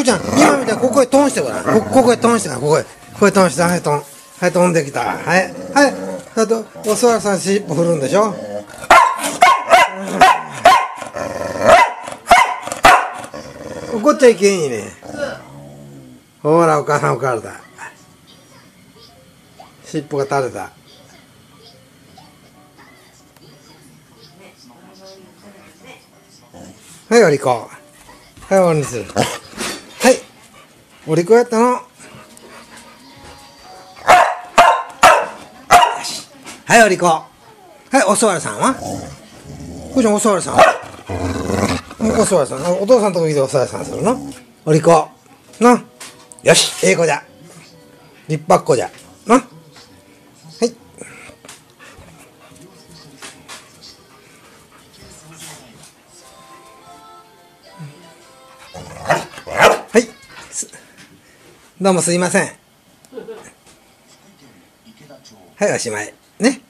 ふーちゃん、今みたいにここへトンしてごらん。こここへトンしてごらん。ここへ。ここへトンして、はい、トン。はい、飛んできた。はい。はい。あと、おそらさん尻尾振るんでしょ？怒っちゃいけんいね。ほら、お母さん怒られた。尻尾が垂れた。はい、お利口。はい、おにする。お利口やったの。はい、お利口。はい、おそわりさんは？これじゃん、おそわりさんは？おそわりさん。お父さんとこ来ておそわりさんするの？お利口。な？よし、ええ子じゃ。立派っ子じゃ。な？はい。はい。すどうもすいません。はい、おしまい。ね。